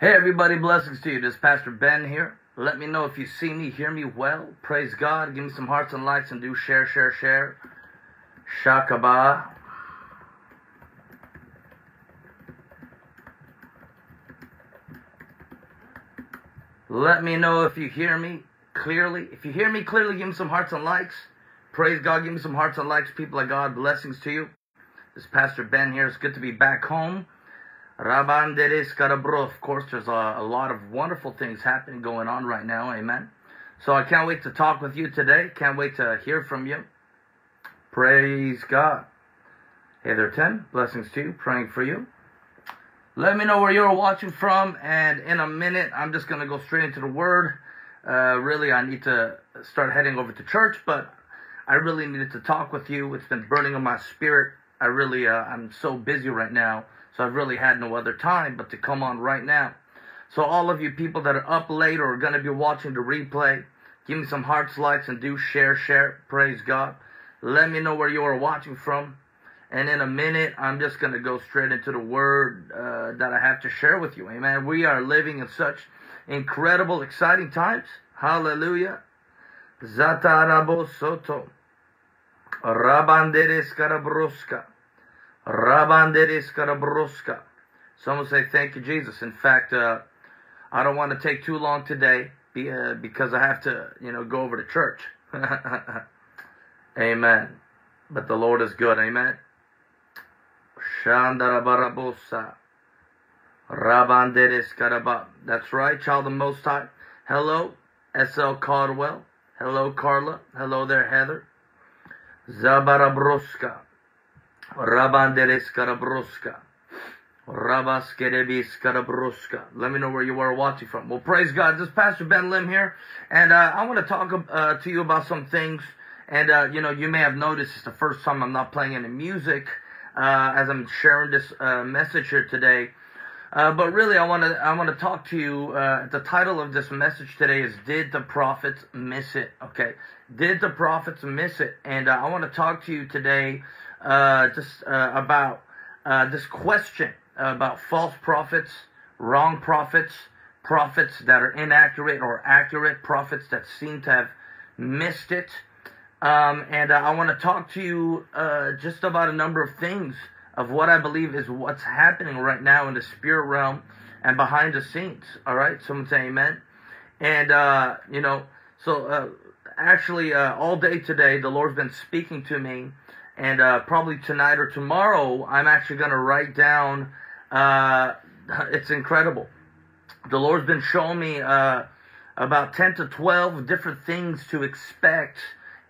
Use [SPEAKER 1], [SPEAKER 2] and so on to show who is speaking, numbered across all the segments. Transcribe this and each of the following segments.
[SPEAKER 1] Hey everybody, blessings to you. This is Pastor Ben here. Let me know if you see me, hear me well. Praise God. Give me some hearts and likes and do share, share, share. Shakaba. Let me know if you hear me clearly. If you hear me clearly, give me some hearts and likes. Praise God. Give me some hearts and likes. People of God, blessings to you. This is Pastor Ben here. It's good to be back home. Rabanderes Karabro. Of course, there's a, a lot of wonderful things happening going on right now. Amen. So I can't wait to talk with you today. Can't wait to hear from you. Praise God. Hey there, Tim. Blessings to you. Praying for you. Let me know where you're watching from, and in a minute, I'm just going to go straight into the Word. Uh, really, I need to start heading over to church, but I really needed to talk with you. It's been burning on my spirit. I really, uh, I'm so busy right now, so I've really had no other time but to come on right now. So all of you people that are up late or are going to be watching the replay, give me some hearts, likes, and do share, share. Praise God. Let me know where you are watching from. And in a minute, I'm just going to go straight into the word uh, that I have to share with you. Amen. We are living in such incredible, exciting times. Hallelujah. Zatarabo soto. Rabanderes karabroska. Rabanderes karabroska. Someone say, thank you, Jesus. In fact, uh, I don't want to take too long today uh, because I have to, you know, go over to church. Amen. But the Lord is good. Amen. Shandara Rabanderes Karaba. That's right, child of Most High. Hello, S.L. Caldwell. Hello, Carla. Hello there, Heather. Zabarabroska. Rabanderes Karabroska. Rabaskerebis Karabroska. Let me know where you are watching from. Well, praise God. This is Pastor Ben Lim here. And uh, I want to talk uh, to you about some things. And, uh, you know, you may have noticed it's the first time I'm not playing any music uh, as I'm sharing this uh, message here today. Uh, but really, I want to I want to talk to you. The title of this message today is "Did the prophets miss it?" Okay, did the prophets miss it? And I want to talk to you today uh, just about this question about false prophets, wrong prophets, prophets that are inaccurate or accurate, prophets that seem to have missed it. Um, and uh, I want to talk to you uh, just about a number of things of what I believe is what's happening right now in the spirit realm and behind the scenes. All right, someone say amen. And uh, you know, so uh, actually, uh, all day today, the Lord's been speaking to me, and uh, probably tonight or tomorrow, I'm actually going to write down. it's incredible. The Lord's been showing me about ten to twelve different things to expect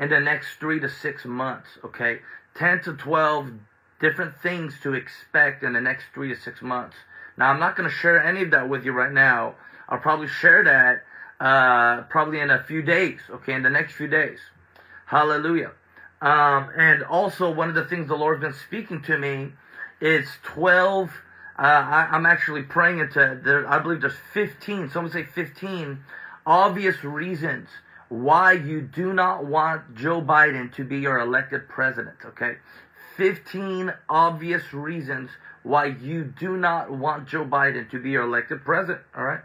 [SPEAKER 1] in the next three to six months, okay? 10 to 12 different things to expect in the next three to six months. Now, I'm not going to share any of that with you right now. I'll probably share that uh, probably in a few days, okay? In the next few days. Hallelujah. Um, and also, one of the things the Lord's been speaking to me is 12. Uh, I, I'm actually praying into, there, I believe there's 15, someone say 15 obvious reasons why you do not want Joe Biden to be your elected president, okay? 15 obvious reasons why you do not want Joe Biden to be your elected president, all right?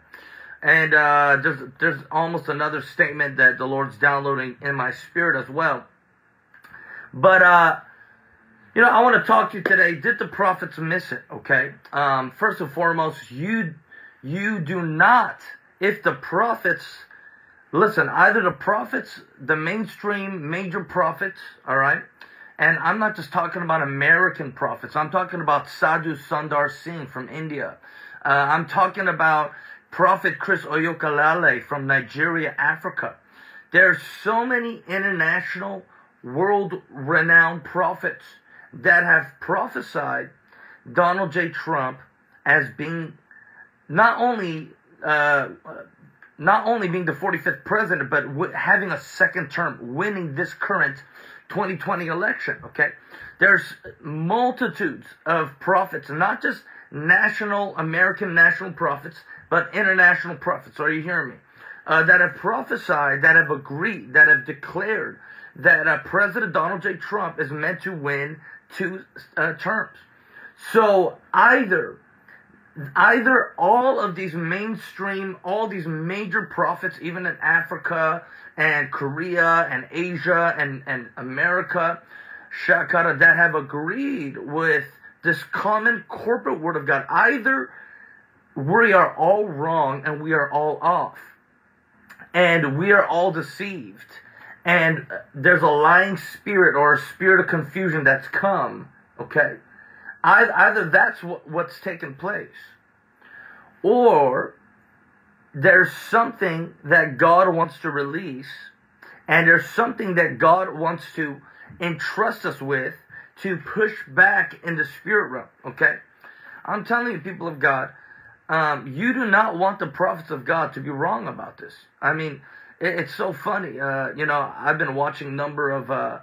[SPEAKER 1] And uh, there's, there's almost another statement that the Lord's downloading in my spirit as well. But, uh, you know, I want to talk to you today. Did the prophets miss it? Okay. Um, first and foremost, you, you do not, if the prophets Listen, either the prophets, the mainstream major prophets, all right, and I'm not just talking about American prophets. I'm talking about Sadhu Sundar Singh from India. Uh, I'm talking about Prophet Chris Oyakhilome from Nigeria, Africa. There are so many international, world-renowned prophets that have prophesied Donald J. Trump as being not only uh, not only being the 45th president, but having a second term, winning this current 2020 election. Okay, there's multitudes of prophets, not just national American national prophets, but international prophets. Are you hearing me? Uh, that have prophesied, that have agreed, that have declared that uh, President Donald J. Trump is meant to win two uh, terms. So either either all of these mainstream, all these major prophets, even in Africa and Korea and Asia and, and America, Shakara, that have agreed with this common corporate word of God. Either we are all wrong and we are all off, and we are all deceived, and there's a lying spirit or a spirit of confusion that's come, okay? Either that's what's taken place, or there's something that God wants to release, and there's something that God wants to entrust us with to push back in the spirit realm. Okay, I'm telling you, people of God, um, you do not want the prophets of God to be wrong about this. I mean, it, it's so funny. Uh, you know, I've been watching a number of. Uh,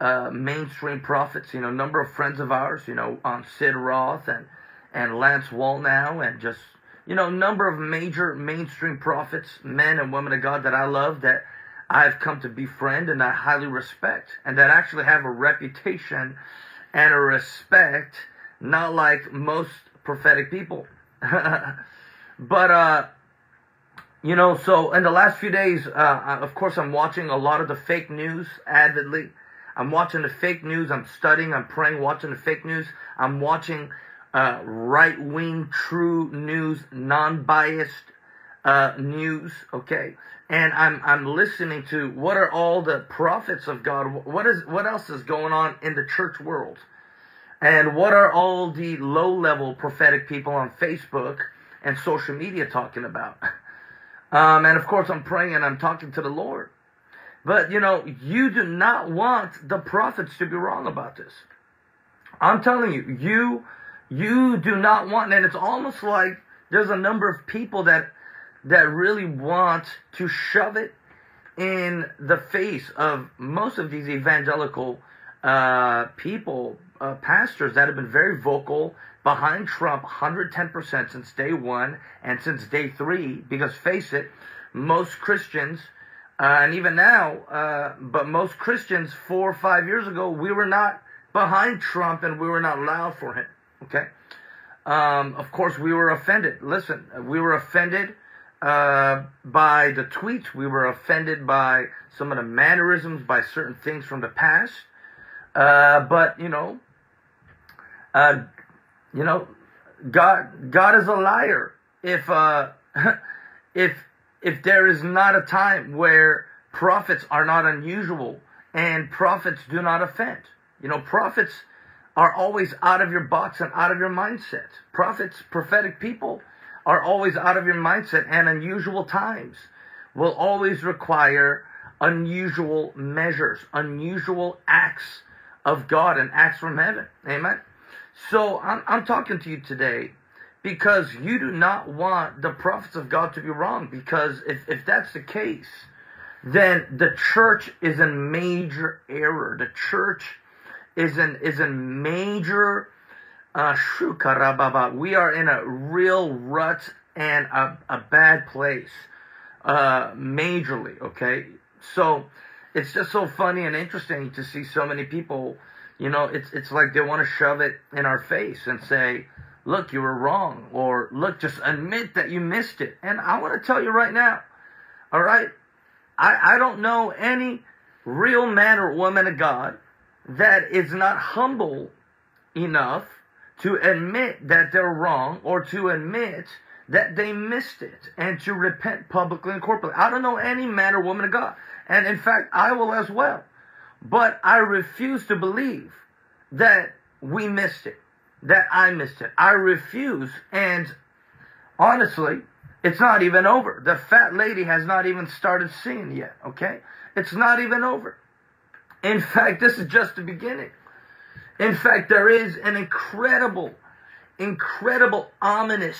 [SPEAKER 1] uh, mainstream prophets, you know, a number of friends of ours, you know, on Sid Roth and, and Lance Wallnau and just, you know, a number of major mainstream prophets, men and women of God that I love that I've come to befriend and I highly respect and that actually have a reputation and a respect, not like most prophetic people. but, uh, you know, so in the last few days, uh, of course, I'm watching a lot of the fake news avidly. I'm watching the fake news. I'm studying. I'm praying, watching the fake news. I'm watching uh, right wing, true news, non biased uh, news. Okay, and I'm I'm listening to what are all the prophets of God? What is what else is going on in the church world? And what are all the low level prophetic people on Facebook and social media talking about? Um, and of course, I'm praying and I'm talking to the Lord. But, you know, you do not want the prophets to be wrong about this. I'm telling you, you, you do not want, and it's almost like there's a number of people that, that really want to shove it in the face of most of these evangelical uh, people, uh, pastors that have been very vocal behind Trump 110% since day one and since day three. Because face it, most Christians uh, and even now, uh, but most Christians four or five years ago, we were not behind Trump and we were not loud for him. Okay. Um, of course, we were offended. Listen, we were offended uh, by the tweets. We were offended by some of the mannerisms, by certain things from the past. Uh, but you know, uh, you know, God, God is a liar. If uh, if if there is not a time where prophets are not unusual and prophets do not offend. You know, prophets are always out of your box and out of your mindset. Prophets, prophetic people are always out of your mindset and unusual times will always require unusual measures, unusual acts of God and acts from heaven. Amen. So I'm, I'm talking to you today because you do not want the prophets of God to be wrong. Because if, if that's the case, then the church is in major error. The church is in is in major uh, we are in a real rut and a, a bad place. Uh, majorly, okay? So it's just so funny and interesting to see so many people, you know, it's it's like they want to shove it in our face and say, look, you were wrong, or look, just admit that you missed it. And I want to tell you right now, all right, I, I don't know any real man or woman of God that is not humble enough to admit that they're wrong or to admit that they missed it and to repent publicly and corporately. I don't know any man or woman of God. And in fact, I will as well. But I refuse to believe that we missed it that I missed it. I refuse. And honestly, it's not even over. The fat lady has not even started singing yet, okay? It's not even over. In fact, this is just the beginning. In fact, there is an incredible, incredible, ominous,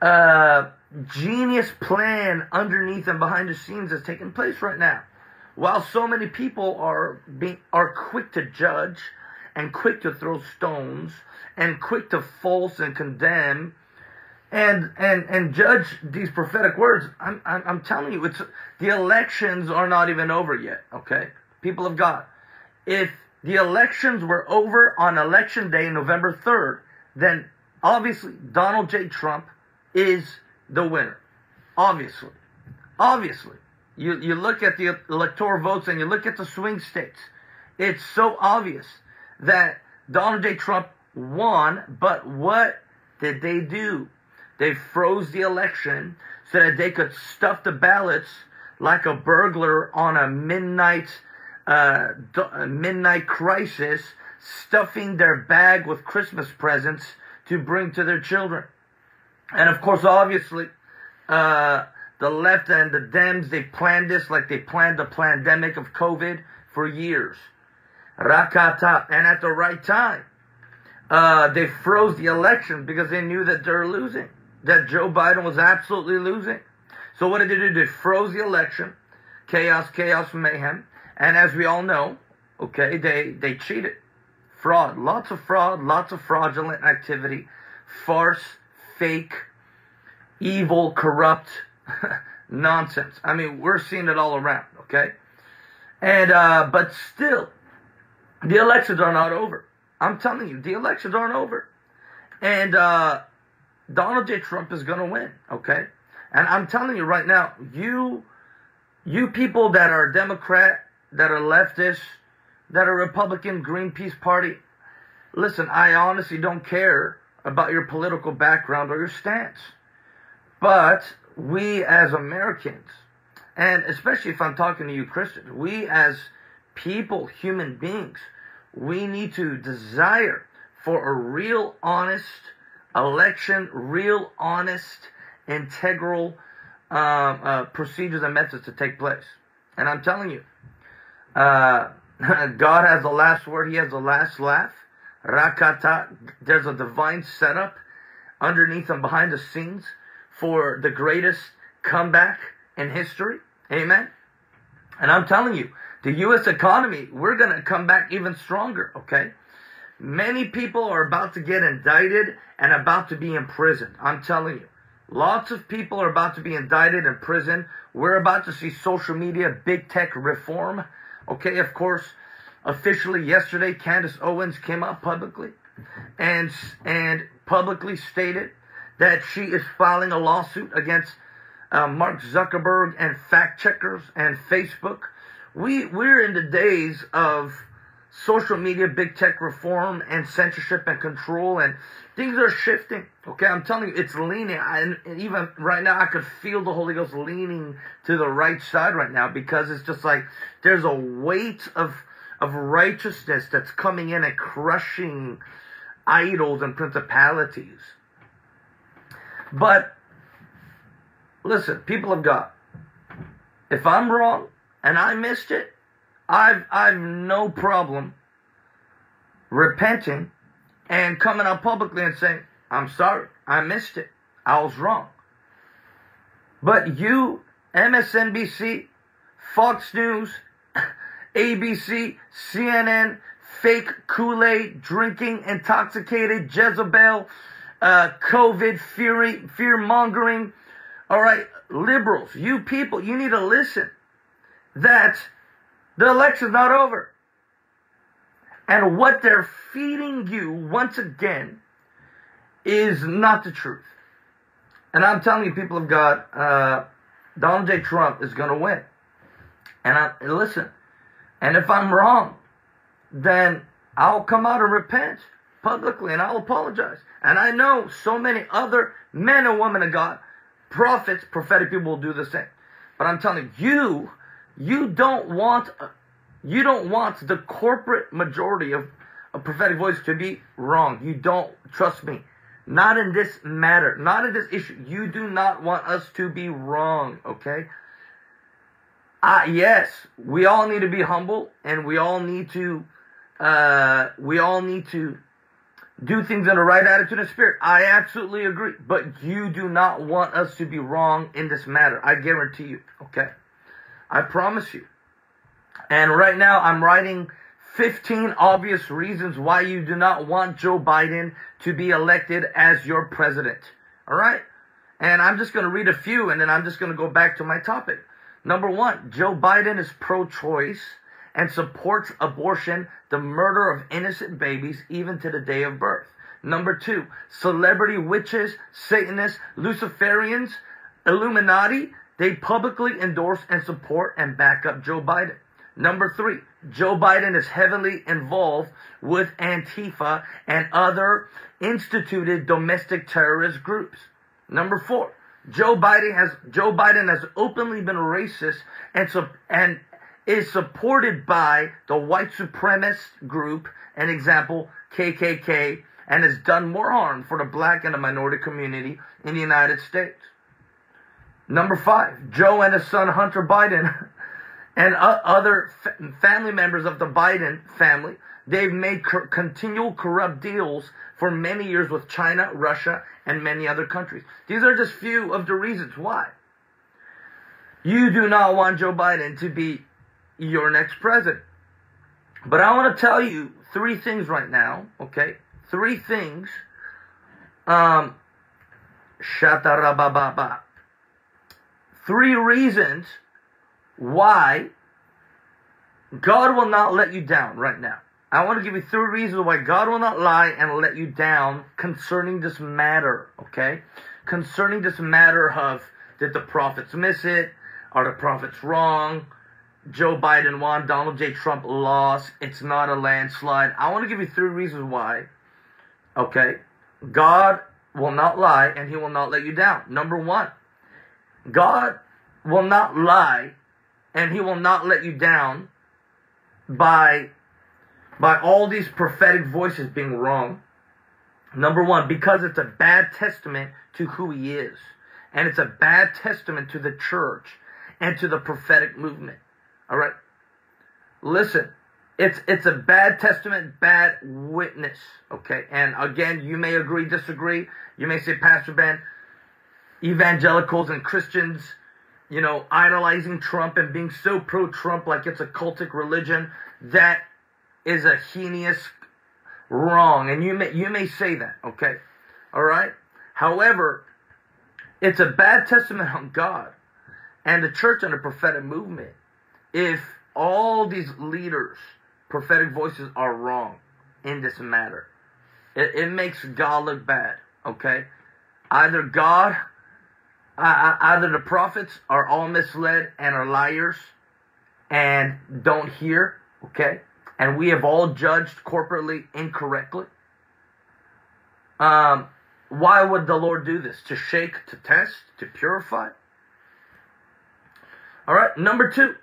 [SPEAKER 1] uh, genius plan underneath and behind the scenes that's taking place right now. While so many people are being are quick to judge and quick to throw stones and quick to false and condemn and and and judge these prophetic words. I'm, I'm I'm telling you, it's the elections are not even over yet. Okay, people of God, if the elections were over on election day, November third, then obviously Donald J. Trump is the winner. Obviously. Obviously. You, you look at the electoral votes and you look at the swing states. It's so obvious that Donald J. Trump won, but what did they do? They froze the election so that they could stuff the ballots like a burglar on a midnight uh, midnight crisis, stuffing their bag with Christmas presents to bring to their children. And of course, obviously, uh, the left and the Dems, they planned this like they planned the pandemic of COVID for years. Rakata. And at the right time, uh, they froze the election because they knew that they're losing, that Joe Biden was absolutely losing. So what did they do? They froze the election. Chaos, chaos, mayhem. And as we all know, okay, they, they cheated. Fraud. Lots of fraud, lots of fraudulent activity. Farce, fake, evil, corrupt nonsense. I mean, we're seeing it all around, okay? And, uh, but still, the elections are not over. I'm telling you, the elections aren't over. And, uh, Donald J. Trump is gonna win, okay? And I'm telling you right now, you, you people that are Democrat, that are leftist, that are Republican, Greenpeace Party, listen, I honestly don't care about your political background or your stance. But we as Americans, and especially if I'm talking to you Christians, we as people, human beings, we need to desire for a real honest election, real honest, integral uh, uh, procedures and methods to take place. And I'm telling you, uh, God has the last word. He has the last laugh. Rakata. There's a divine setup underneath and behind the scenes for the greatest comeback in history. Amen. And I'm telling you, the U.S. economy, we're going to come back even stronger. Okay. Many people are about to get indicted and about to be imprisoned. I'm telling you. Lots of people are about to be indicted in prison. We're about to see social media, big tech reform. Okay, of course, officially yesterday, Candace Owens came out publicly and and publicly stated that she is filing a lawsuit against uh, Mark Zuckerberg and fact checkers and Facebook. We we're in the days of social media, big tech reform, and censorship and control, and things are shifting. Okay, I'm telling you, it's leaning. and even right now, I could feel the Holy Ghost leaning to the right side right now because it's just like there's a weight of of righteousness that's coming in and crushing idols and principalities. But listen, people of God, if I'm wrong and I missed it, I've I've no problem repenting and coming out publicly and saying, I'm sorry, I missed it. I was wrong. But you, MSNBC, Fox News, ABC, CNN, fake Kool-Aid, drinking, intoxicated, Jezebel, uh, COVID, fear, fear mongering. All right, liberals, you people, you need to listen that the election's not over. And what they're feeding you, once again, is not the truth. And I'm telling you, people of God, uh, Donald J. Trump is going to win. And I, listen, and if I'm wrong, then I'll come out and repent publicly and I'll apologize. And I know so many other men and women of God, prophets, prophetic people will do the same. But I'm telling you, you don't want you don't want the corporate majority of a prophetic voice to be wrong. You don't trust me. Not in this matter, not in this issue. You do not want us to be wrong, okay? Ah, uh, yes, we all need to be humble and we all need to uh we all need to do things in the right attitude and spirit. I absolutely agree. But you do not want us to be wrong in this matter. I guarantee you. Okay. I promise you. And right now I'm writing 15 obvious reasons why you do not want Joe Biden to be elected as your president. All right? And I'm just going to read a few and then I'm just going to go back to my topic. Number one, Joe Biden is pro-choice and supports abortion, the murder of innocent babies, even to the day of birth. Number two, celebrity witches, Satanists, Luciferians, Illuminati, they publicly endorse and support and back up Joe Biden. Number three, Joe Biden is heavily involved with Antifa and other instituted domestic terrorist groups. Number four, Joe Biden has Joe Biden has openly been racist and so and is supported by the white supremacist group, an example KKK, and has done more harm for the black and the minority community in the United States. Number five, Joe and his son Hunter Biden and other family members of the Biden family, they've made continual corrupt deals for many years with China, Russia, and many other countries. These are just few of the reasons why. You do not want Joe Biden to be your next president. But I want to tell you three things right now, okay? Three things. Um, shatarababa. Three reasons why God will not let you down right now. I want to give you three reasons why God will not lie and let you down concerning this matter, okay? Concerning this matter of did the prophets miss it? Are the prophets wrong? Joe Biden won, Donald J. Trump lost. It's not a landslide. I want to give you three reasons why, okay? God will not lie and he will not let you down. Number one, God will not lie and he will not let you down by by all these prophetic voices being wrong. Number one, because it's a bad testament to who he is. And it's a bad testament to the church and to the prophetic movement. All right? Listen, it's it's a bad testament, bad witness. Okay? And again, you may agree, disagree. You may say, Pastor Ben, evangelicals and Christians you know, idolizing Trump and being so pro Trump like it's a cultic religion, that is a heinous wrong. And you may, you may say that, okay? All right? However, it's a bad testament on God and the church and the prophetic movement if all these leaders, prophetic voices, are wrong in this matter. It, it makes God look bad, okay? Either God uh, either the prophets are all misled and are liars and don't hear, okay? And we have all judged corporately incorrectly. Um, why would the Lord do this? To shake, to test, to purify? All right, number two.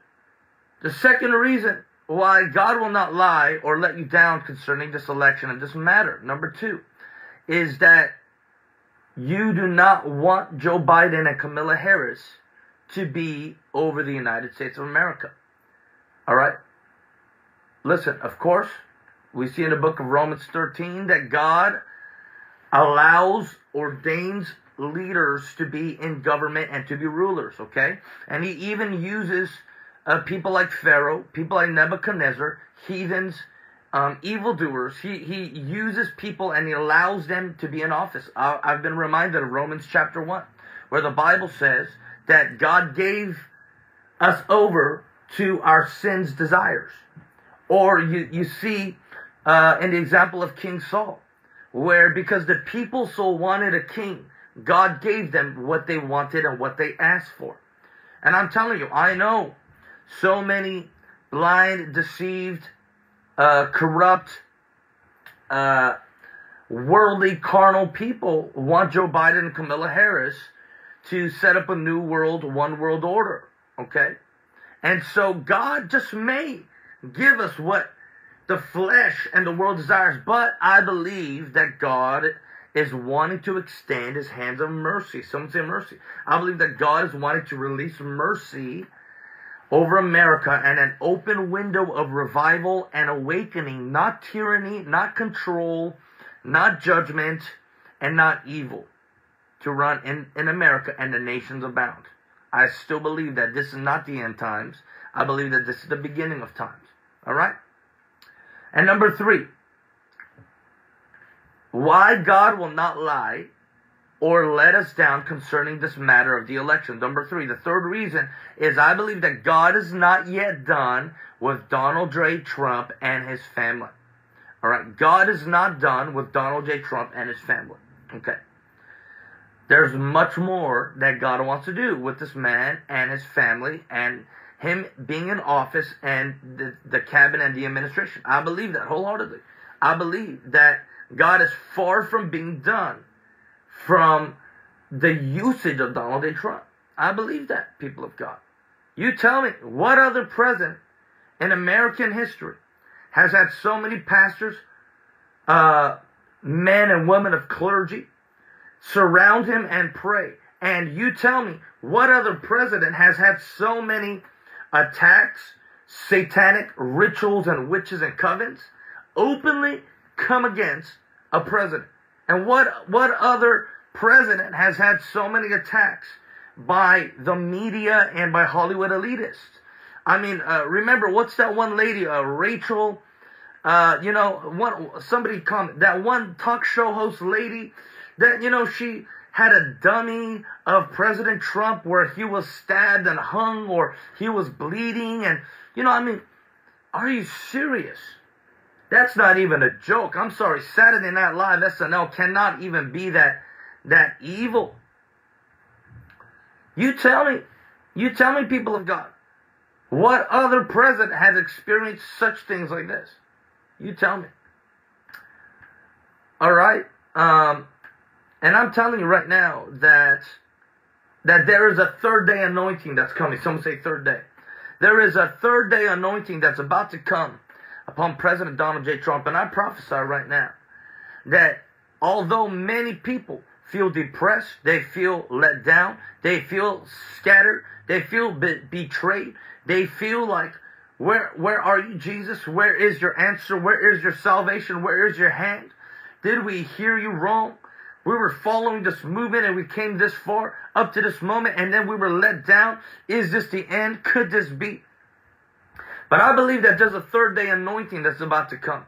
[SPEAKER 1] The second reason why God will not lie or let you down concerning this election and this matter, number two, is that you do not want Joe Biden and Kamala Harris to be over the United States of America. All right? Listen, of course, we see in the book of Romans 13 that God allows, ordains leaders to be in government and to be rulers, okay? And he even uses uh, people like Pharaoh, people like Nebuchadnezzar, heathens, um, evildoers. He, he uses people and he allows them to be in office. I, I've been reminded of Romans chapter 1, where the Bible says that God gave us over to our sin's desires. Or you, you see uh, in the example of King Saul, where because the people so wanted a king, God gave them what they wanted and what they asked for. And I'm telling you, I know so many blind, deceived, uh, corrupt, uh, worldly, carnal people want Joe Biden and Kamala Harris to set up a new world, one world order. Okay? And so God just may give us what the flesh and the world desires, but I believe that God is wanting to extend his hands of mercy. Someone say mercy. I believe that God is wanting to release mercy over America and an open window of revival and awakening, not tyranny, not control, not judgment, and not evil to run in, in America and the nations abound. I still believe that this is not the end times. I believe that this is the beginning of times. All right? And number three, why God will not lie or let us down concerning this matter of the election. Number three, the third reason is I believe that God is not yet done with Donald J. Trump and his family. All right. God is not done with Donald J. Trump and his family. Okay. There's much more that God wants to do with this man and his family and him being in office and the, the cabinet and the administration. I believe that wholeheartedly. I believe that God is far from being done from the usage of Donald J. Trump. I believe that, people of God. You tell me, what other president in American history has had so many pastors, uh, men and women of clergy surround him and pray? And you tell me, what other president has had so many attacks, satanic rituals and witches and covens openly come against a president? And what, what other president has had so many attacks by the media and by Hollywood elitists. I mean, uh, remember what's that one lady, uh, Rachel? Uh, you know, one somebody comment that one talk show host lady that you know she had a dummy of President Trump where he was stabbed and hung or he was bleeding and you know, I mean, are you serious? That's not even a joke. I'm sorry, Saturday Night Live SNL cannot even be that that evil. You tell me, you tell me, people of God, what other president has experienced such things like this? You tell me. All right, um, and I'm telling you right now that that there is a third day anointing that's coming. Someone say third day. There is a third day anointing that's about to come upon President Donald J. Trump, and I prophesy right now that although many people feel depressed, they feel let down, they feel scattered, they feel be- betrayed, they feel like, where, where are you, Jesus? Where is your answer? Where is your salvation? Where is your hand? Did we hear you wrong? We were following this movement and we came this far up to this moment and then we were let down. Is this the end? Could this be? But I believe that there's a third day anointing that's about to come.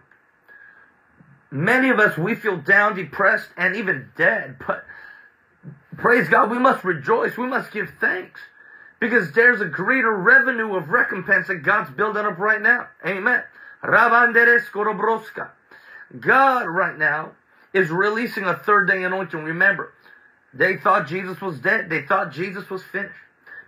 [SPEAKER 1] Many of us, we feel down, depressed, and even dead. But praise God, we must rejoice. We must give thanks. Because there's a greater revenue of recompense that God's building up right now. Amen. God right now is releasing a third day anointing. Remember, they thought Jesus was dead. They thought Jesus was finished.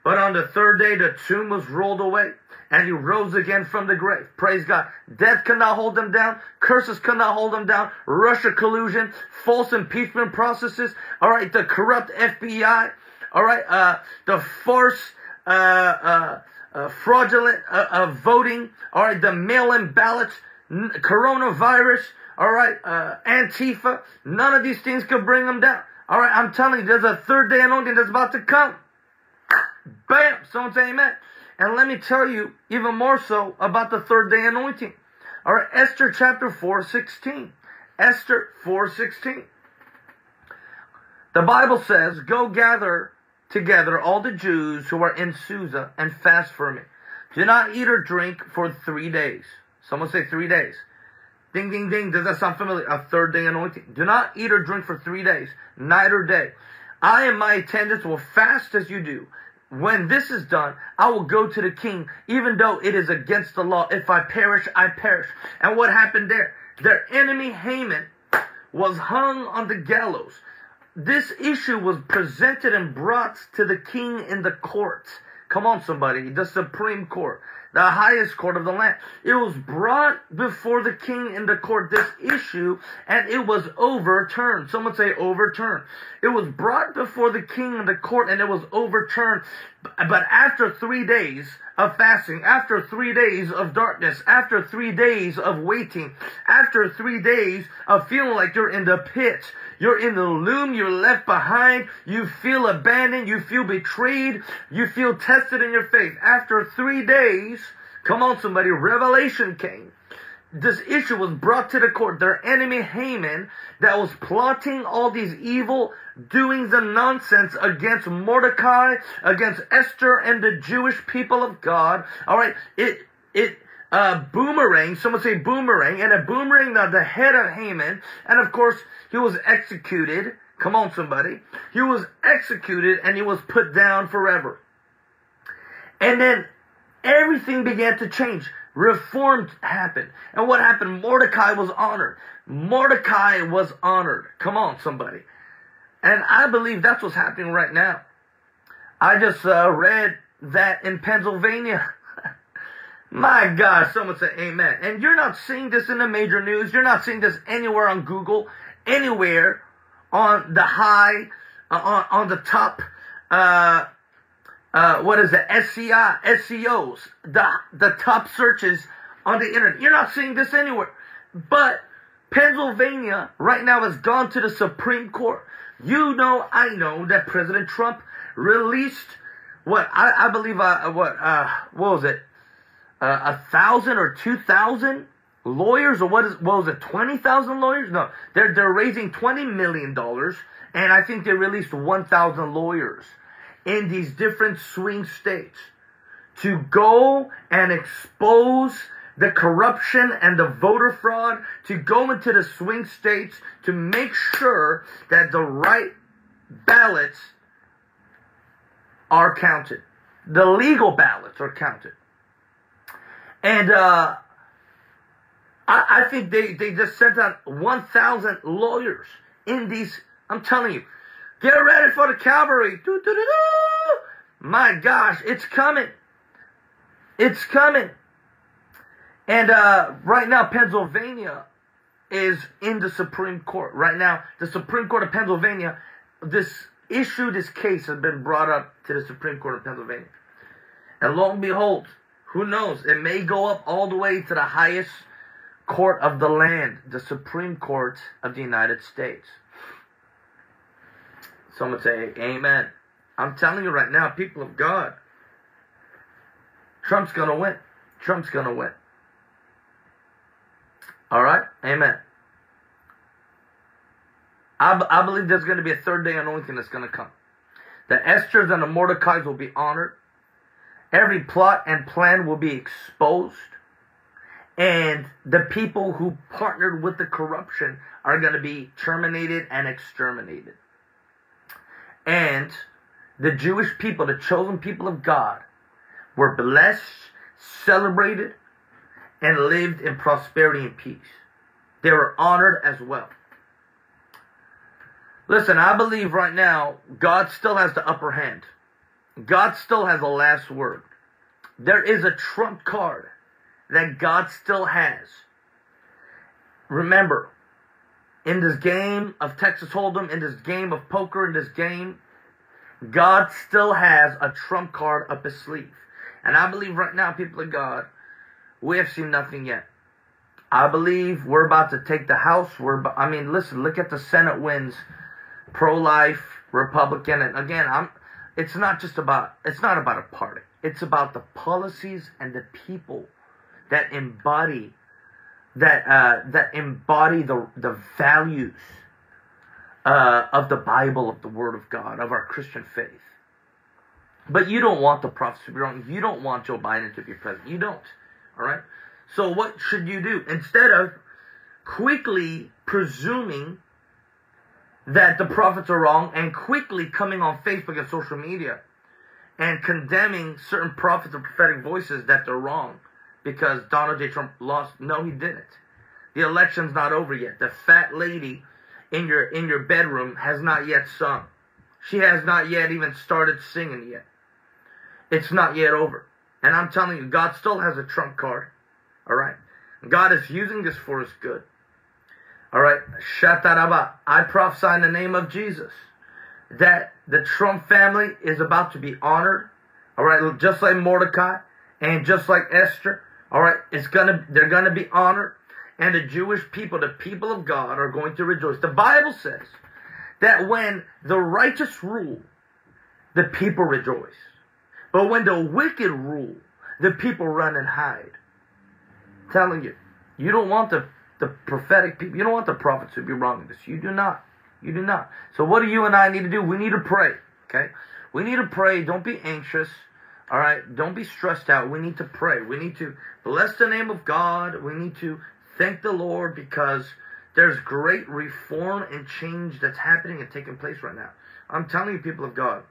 [SPEAKER 1] But on the third day, the tomb was rolled away and he rose again from the grave. Praise God. Death cannot hold them down. Curses cannot hold them down. Russia collusion, false impeachment processes. All right, the corrupt FBI. All right, uh, the farce, uh, uh, uh fraudulent uh, uh, voting. All right, the mail-in ballots, coronavirus. All right, Antifa. None of these things can bring them down. All right, I'm telling you, there's a third day anointing that's about to come. Bam! Someone say amen. And let me tell you even more so about the third day anointing. All right, Esther chapter 4, 16. Esther 4, 16. The Bible says, Go gather together all the Jews who are in Susa and fast for me. Do not eat or drink for three days. Someone say three days. Ding, ding, ding. Does that sound familiar? A third day anointing. Do not eat or drink for three days, night or day. I and my attendants will fast as you do when this is done, I will go to the king, even though it is against the law. If I perish, I perish. And what happened there? Their enemy Haman was hung on the gallows. This issue was presented and brought to the king in the court. Come on, somebody, the Supreme Court the highest court of the land. It was brought before the king in the court, this issue, and it was overturned. Someone say overturned. It was brought before the king in the court and it was overturned. But after three days of fasting, after three days of darkness, after three days of waiting, after three days of feeling like you're in the pit, you're in the loom, you're left behind, you feel abandoned, you feel betrayed, you feel tested in your faith. After three days, come on somebody, revelation came this issue was brought to the court. Their enemy Haman that was plotting all these evil doings and nonsense against Mordecai, against Esther and the Jewish people of God. All right, it it uh, boomerang. Someone say boomerang, and a boomerang the, the head of Haman, and of course he was executed. Come on, somebody. He was executed and he was put down forever. And then everything began to change. Reform happened. And what happened? Mordecai was honored. Mordecai was honored. Come on, somebody. And I believe that's what's happening right now. I just uh, read that in Pennsylvania. My God, someone said amen. And you're not seeing this in the major news. You're not seeing this anywhere on Google, anywhere on the high, uh, on, on the top, uh, uh, what is it, SCI, SEOs, the, the top searches on the internet. You're not seeing this anywhere. But Pennsylvania right now has gone to the Supreme Court. You know, I know that President Trump released what I, I believe, uh, what, uh, what was it? A thousand or two thousand lawyers, or what is, what was it, 20,000 lawyers? No, they're, they're raising $20 million, and I think they released 1,000 lawyers in these different swing states to go and expose the corruption and the voter fraud, to go into the swing states to make sure that the right ballots are counted. The legal ballots are counted. And uh, I, I think they, they just sent out 1,000 lawyers in these. I'm telling you, get ready for the cavalry. My gosh, it's coming. It's coming. And uh, right now, Pennsylvania is in the Supreme Court. Right now, the Supreme Court of Pennsylvania, this issue, this case has been brought up to the Supreme Court of Pennsylvania. And lo and behold, who knows? It may go up all the way to the highest court of the land, the Supreme Court of the United States. Someone say, Amen. I'm telling you right now, people of God, Trump's going to win. Trump's going to win. All right? Amen. I, I believe there's going to be a third day anointing that's going to come. The Esthers and the Mordecais will be honored. Every plot and plan will be exposed. And the people who partnered with the corruption are going to be terminated and exterminated. And the Jewish people, the chosen people of God, were blessed, celebrated, and lived in prosperity and peace. They were honored as well. Listen, I believe right now God still has the upper hand. God still has the last word. There is a trump card that God still has. Remember, in this game of Texas Hold'em, in this game of poker, in this game, God still has a trump card up his sleeve. And I believe right now, people of God, we have seen nothing yet. I believe we're about to take the House. We're, I mean, listen, look at the Senate wins, pro-life, Republican, and again, I'm. It's not just about. It's not about a party. It's about the policies and the people that embody that uh, that embody the the values uh, of the Bible, of the Word of God, of our Christian faith. But you don't want the prophets to be wrong. You don't want Joe Biden to be president. You don't. All right. So what should you do instead of quickly presuming that the prophets are wrong and quickly coming on Facebook and social media and condemning certain prophets and prophetic voices that they're wrong because Donald J. Trump lost. No, he didn't. The election's not over yet. The fat lady in your in your bedroom has not yet sung. She has not yet even started singing yet. It's not yet over. And I'm telling you, God still has a trump card. All right. God is using this for his good. All right. Shataraba. I prophesy in the name of Jesus that the Trump family is about to be honored. All right. Just like Mordecai and just like Esther. All right. It's gonna, they're gonna be honored. And the Jewish people, the people of God are going to rejoice. The Bible says that when the righteous rule, the people rejoice. But when the wicked rule, the people run and hide. Telling you, you don't want the, the prophetic people, you don't want the prophets to be wrong in this. You do not. You do not. So what do you and I need to do? We need to pray. Okay? We need to pray. Don't be anxious. All right? Don't be stressed out. We need to pray. We need to bless the name of God. We need to thank the Lord because there's great reform and change that's happening and taking place right now. I'm telling you, people of God,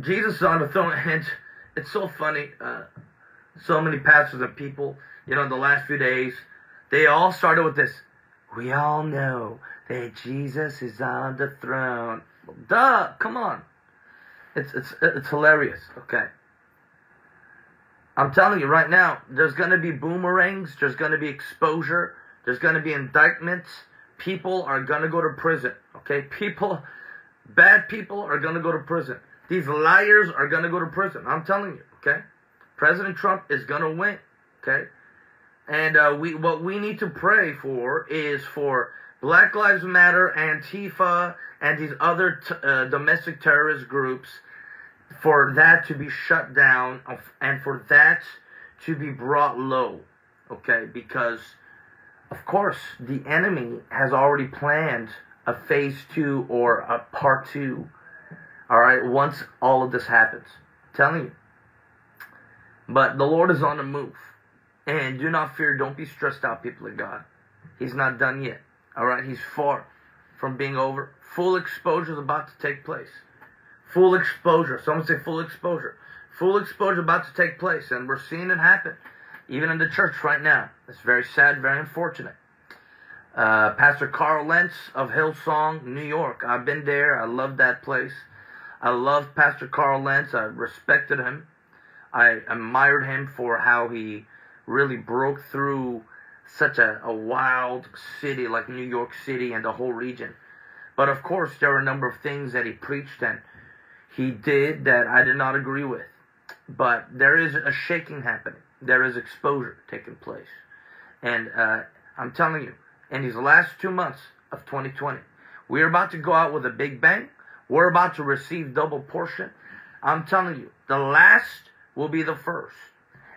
[SPEAKER 1] Jesus is on the throne, and it's so funny. Uh, So many pastors and people, you know, the last few days, they all started with this. We all know that Jesus is on the throne. Duh, come on. It's it's it's hilarious. Okay. I'm telling you right now, there's gonna be boomerangs, there's gonna be exposure, there's gonna be indictments. People are gonna go to prison. Okay? People bad people are gonna go to prison. These liars are gonna go to prison. I'm telling you, okay? President Trump is gonna win. Okay? And uh, we what we need to pray for is for Black Lives Matter, Antifa, and these other uh, domestic terrorist groups for that to be shut down and for that to be brought low. Okay? Because, of course, the enemy has already planned a phase two or a part two. All right? Once all of this happens. I'm telling you. But the Lord is on the move. And do not fear, don't be stressed out, people of God. He's not done yet. All right, he's far from being over. Full exposure is about to take place. Full exposure. Someone say full exposure. Full exposure about to take place, and we're seeing it happen, even in the church right now. It's very sad, very unfortunate. Uh, Pastor Carl Lentz of Hillsong, New York. I've been there. I love that place. I love Pastor Carl Lentz. I respected him. I admired him for how he really broke through such a, a wild city like New York City and the whole region. But of course, there are a number of things that he preached and he did that I did not agree with. But there is a shaking happening. There is exposure taking place. And uh, I'm telling you, in these last two months of 2020, we're about to go out with a big bang. We're about to receive double portion. I'm telling you, the last will be the first.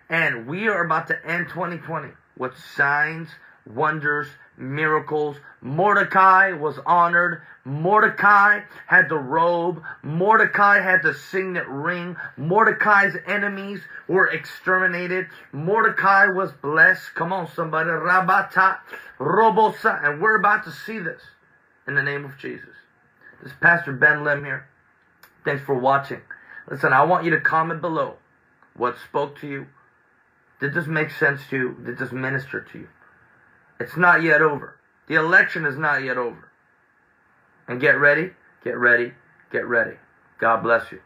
[SPEAKER 1] And we are about to end 2020 with signs, wonders, miracles. Mordecai was honored. Mordecai had the robe. Mordecai had the signet ring. Mordecai's enemies were exterminated. Mordecai was blessed. Come on, somebody. Rabata, Robosa. And we're about to see this in the name of Jesus. This is Pastor Ben Lim here. Thanks for watching. Listen, I want you to comment below what spoke to you, did this make sense to you? Did this minister to you? It's not yet over. The election is not yet over. And get ready, get ready, get ready. God bless you.